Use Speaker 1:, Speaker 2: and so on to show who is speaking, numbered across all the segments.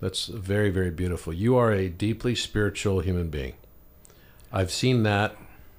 Speaker 1: That's very, very beautiful. You are a deeply spiritual human being. I've seen that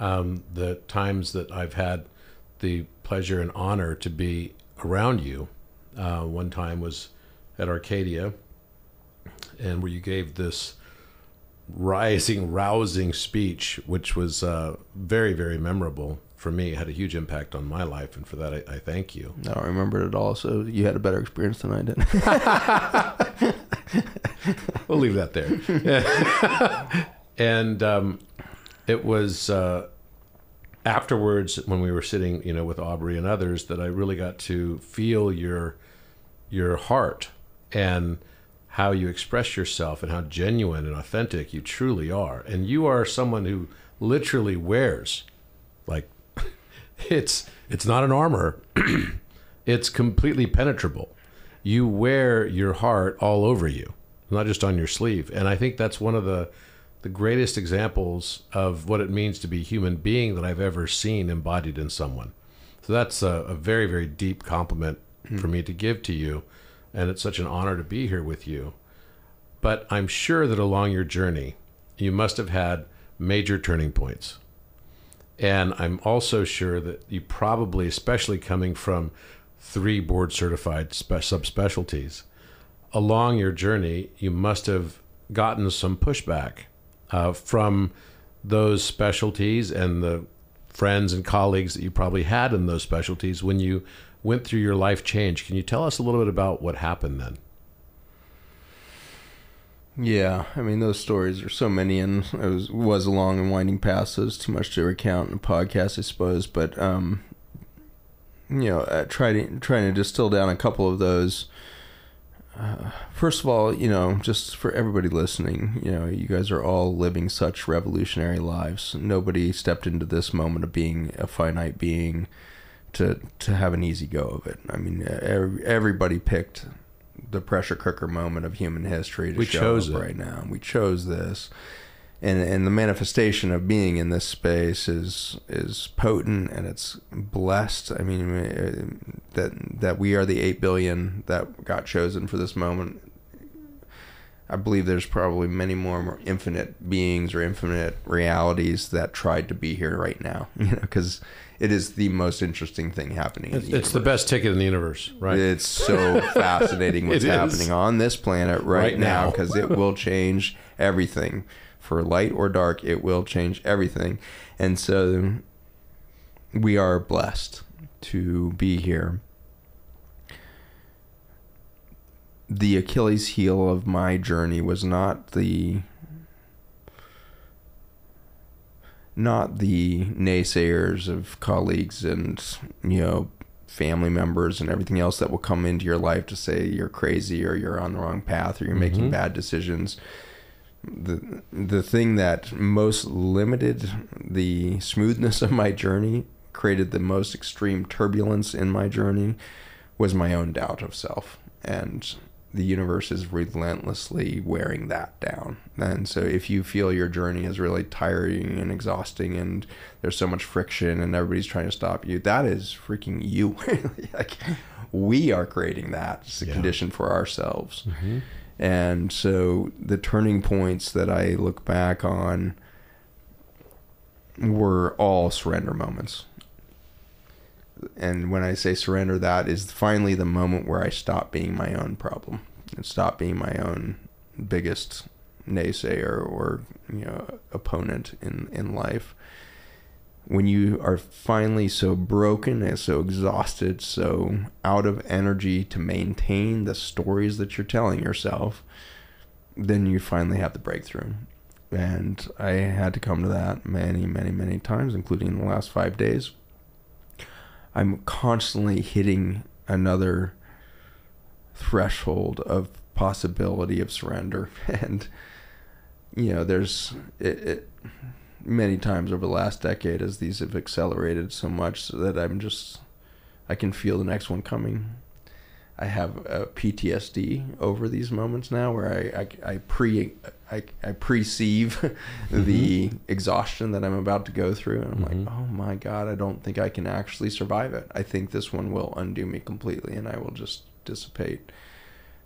Speaker 1: um, the times that I've had the pleasure and honor to be around you. Uh, one time was at Arcadia, and where you gave this rising, rousing speech, which was uh, very, very memorable for me. It had a huge impact on my life, and for that, I, I thank you.
Speaker 2: I don't remember it at all. So you had a better experience than I did.
Speaker 1: we'll leave that there. and um, it was uh, afterwards when we were sitting, you know, with Aubrey and others, that I really got to feel your your heart and how you express yourself and how genuine and authentic you truly are. And you are someone who literally wears like it's it's not an armor. it's completely penetrable. You wear your heart all over you, not just on your sleeve. And I think that's one of the the greatest examples of what it means to be a human being that I've ever seen embodied in someone. So that's a, a very, very deep compliment mm. for me to give to you. And it's such an honor to be here with you. But I'm sure that along your journey, you must have had major turning points. And I'm also sure that you probably, especially coming from three board certified spe- subspecialties, along your journey, you must have gotten some pushback uh, from those specialties and the friends and colleagues that you probably had in those specialties when you went through your life change. Can you tell us a little bit about what happened then?
Speaker 2: Yeah, I mean those stories are so many, and it was was a long and winding path. So it's too much to recount in a podcast, I suppose. But um, you know, uh, trying trying to distill down a couple of those. Uh, first of all, you know, just for everybody listening, you know, you guys are all living such revolutionary lives. Nobody stepped into this moment of being a finite being to to have an easy go of it. I mean, every, everybody picked the pressure cooker moment of human history to we show chose up it. right now. We chose this, and and the manifestation of being in this space is is potent and it's blessed. I mean uh, that that we are the eight billion that got chosen for this moment. I believe there's probably many more, more infinite beings or infinite realities that tried to be here right now. You know, because it is the most interesting thing happening.
Speaker 1: It's, the, it's the, best ticket in the universe, right?
Speaker 2: It's so fascinating what's happening on this planet right, right now because it will change everything. For light or dark, it will change everything. And so we are blessed to be here. The Achilles heel of my journey was not the not the naysayers of colleagues and you know family members and everything else that will come into your life to say you're crazy or you're on the wrong path or you're mm-hmm. making bad decisions the the thing that most limited the smoothness of my journey created the most extreme turbulence in my journey was my own doubt of self and the universe is relentlessly wearing that down. And so if you feel your journey is really tiring and exhausting and there's so much friction and everybody's trying to stop you, that is freaking you. like we are creating that. It's a yeah. condition for ourselves. Mm-hmm. And so the turning points that I look back on were all surrender moments and when I say surrender, that is finally the moment where I stop being my own problem and stop being my own biggest naysayer or you know opponent in in life. When you are finally so broken and so exhausted, so out of energy to maintain the stories that you're telling yourself, then you finally have the breakthrough. And I had to come to that many, many, many times, including in the last five days I'm constantly hitting another threshold of possibility of surrender and you know there's it, it, many times over the last decade as these have accelerated so much so that i'm just i can feel the next one coming I have a PTSD over these moments now, where I I, I pre I, I perceive mm-hmm. the exhaustion that I'm about to go through, and I'm mm-hmm. like, oh my god, I don't think I can actually survive it. I think this one will undo me completely, and I will just dissipate.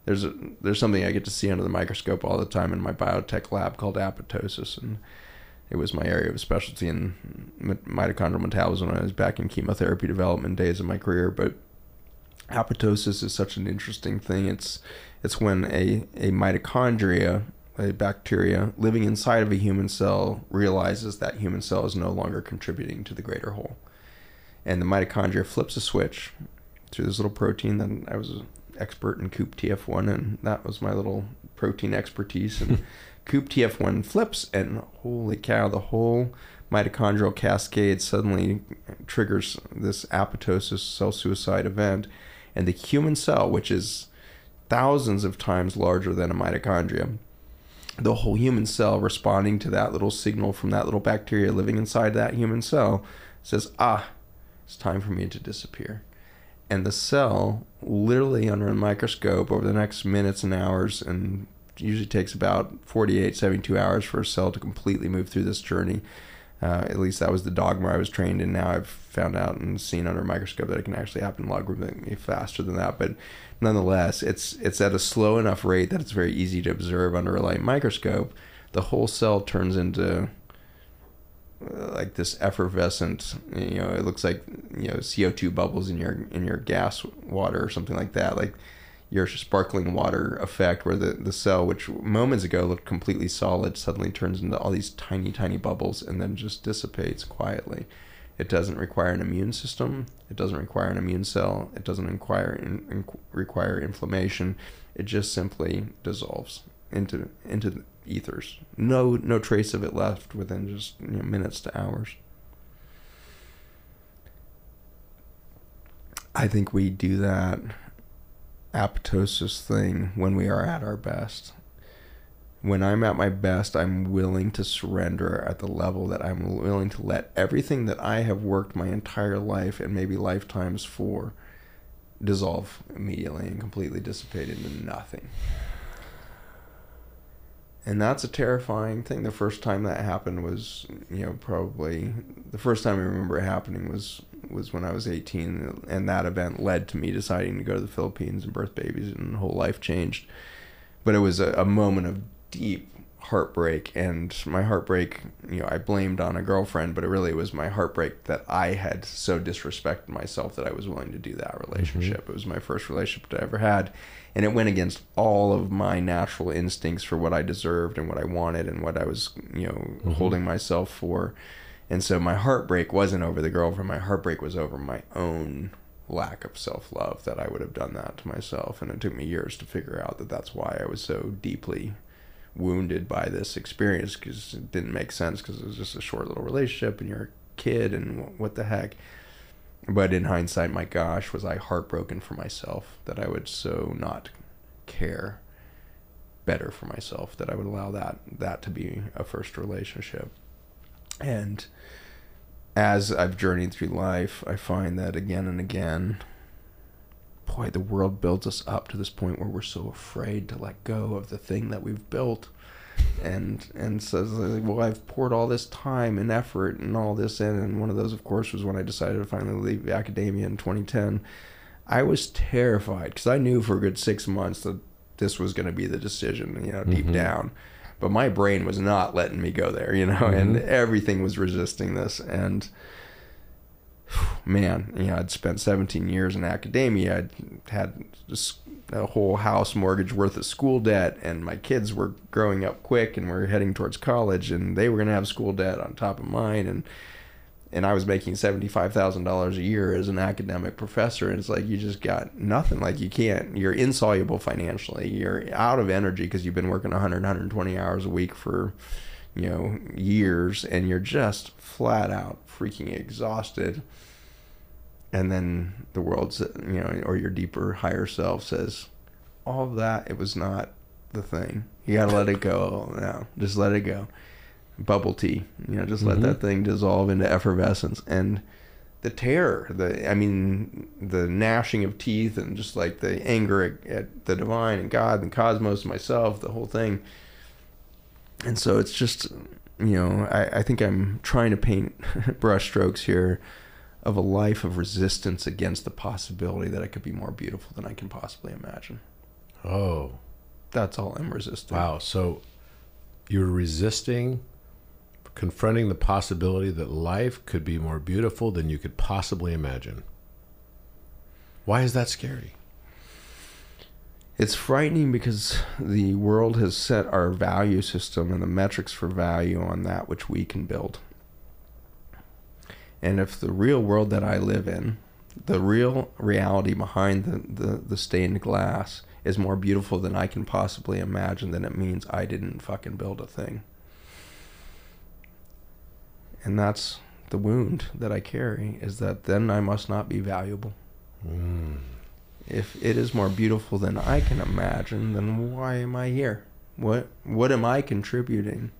Speaker 2: there's a there's something I get to see under the microscope all the time in my biotech lab called apoptosis, and it was my area of specialty in mitochondrial metabolism when I was back in chemotherapy development days of my career. But apoptosis is such an interesting thing. It's it's when a, a mitochondria, a bacteria living inside of a human cell, realizes that human cell is no longer contributing to the greater whole. And the mitochondria flips a switch through this little protein that I was an expert in COUP-TF1, and that was my little protein expertise. And COUP-TF1 flips, and holy cow, the whole mitochondrial cascade suddenly triggers this apoptosis cell suicide event. And the human cell, which is thousands of times larger than a mitochondria, the whole human cell responding to that little signal from that little bacteria living inside that human cell says, ah, it's time for me to disappear and the cell literally under a microscope over the next minutes and hours and usually takes about 48 72 hours for a cell to completely move through this journey uh, at least that was the dogma I was trained in. Now I've found out and seen under a microscope that it can actually happen logarithmically faster than that. But nonetheless, it's it's at a slow enough rate that it's very easy to observe under a light microscope. The whole cell turns into like this effervescent you know it looks like you know CO2 bubbles in your in your gas water or something like that like your sparkling water effect where the, the cell which moments ago looked completely solid suddenly turns into all these tiny tiny bubbles and then just dissipates quietly. It doesn't require an immune system. It doesn't require an immune cell. It doesn't require in, in, require inflammation. It just simply dissolves into into ethers. No no trace of it left within just you know, minutes to hours. I think we do that apoptosis thing when we are at our best. When I'm at my best, I'm willing to surrender at the level that I'm willing to let everything that I have worked my entire life and maybe lifetimes for dissolve immediately and completely dissipate into nothing and that's a terrifying thing. The first time that happened was, you know, probably the first time I remember it happening was was when I was 18, and that event led to me deciding to go to the Philippines and birth babies, and whole life changed. But it was a, a moment of deep heartbreak, and my heartbreak, you know, I blamed on a girlfriend, but it really was my heartbreak that I had so disrespected myself that I was willing to do that relationship. Mm-hmm. It was my first relationship I ever had and it went against all of my natural instincts for what I deserved and what I wanted and what I was, you know, mm-hmm. holding myself for. And so my heartbreak wasn't over the girlfriend. My heartbreak was over my own lack of self love that I would have done that to myself. And it took me years to figure out that that's why I was so deeply wounded by this experience because it didn't make sense because it was just a short little relationship and you're a kid and what the heck. But in hindsight, my gosh, was I heartbroken for myself that I would so not care better for myself that I would allow that that to be a first relationship. And as I've journeyed through life, I find that again and again, boy, the world builds us up to this point where we're so afraid to let go of the thing that we've built and and says, "Well, I've poured all this time and effort and all this in." And one of those, of course, was when I decided to finally leave academia in 2010. I was terrified because I knew for a good six months that this was going to be the decision, you know, deep mm-hmm. down. But my brain was not letting me go there, you know, mm-hmm. and everything was resisting this. And man, you know, I'd spent 17 years in academia. I'd had a whole house mortgage worth of school debt, and my kids were growing up quick and were heading towards college, and they were going to have school debt on top of mine, and and I was making seventy five thousand dollars a year as an academic professor, and it's like you just got nothing. Like you can't. You're insoluble financially. You're out of energy because you've been working 100, 120 hours a week for you know years, and you're just flat out freaking exhausted. And then the world's you know or your deeper higher self says all of that it was not the thing. You gotta let it go now. Just let it go. Bubble tea you know just let mm-hmm. that thing dissolve into effervescence. And the terror the i mean the gnashing of teeth and just like the anger at, at the divine and god and cosmos and myself the whole thing and so it's just you know i, I think i'm trying to paint brushstrokes here of a life of resistance against the possibility that it could be more beautiful than I can possibly imagine.
Speaker 1: Oh,
Speaker 2: That's all I'm resisting.
Speaker 1: wow. So you're resisting confronting the possibility that life could be more beautiful than you could possibly imagine. Why is that scary?
Speaker 2: It's frightening because the world has set our value system and the metrics for value on that which we can build. And if the real world that I live in, the real reality behind the, the, the stained glass is more beautiful than I can possibly imagine, then it means I didn't fucking build a thing. And that's the wound that I carry is that then I must not be valuable. Mm. If it is more beautiful than I can imagine, then why am I here? What what am I contributing